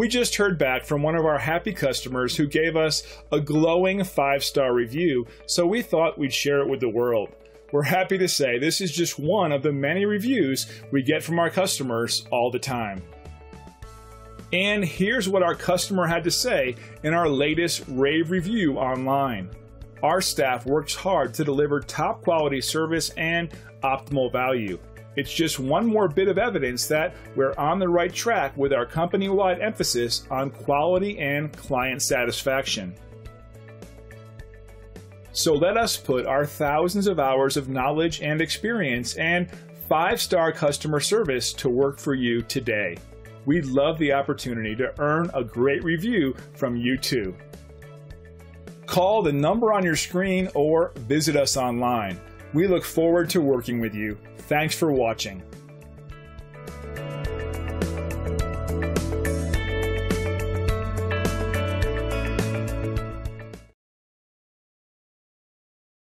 We just heard back from one of our happy customers who gave us a glowing five star review, so we thought we'd share it with the world. We're happy to say this is just one of the many reviews we get from our customers all the time. And here's what our customer had to say in our latest rave review online. Our staff works hard to deliver top quality service and optimal value. It's just one more bit of evidence that we're on the right track with our company wide emphasis on quality and client satisfaction. So let us put our thousands of hours of knowledge and experience and five star customer service to work for you today. We'd love the opportunity to earn a great review from you too. Call the number on your screen or visit us online. We look forward to working with you. Thanks for watching.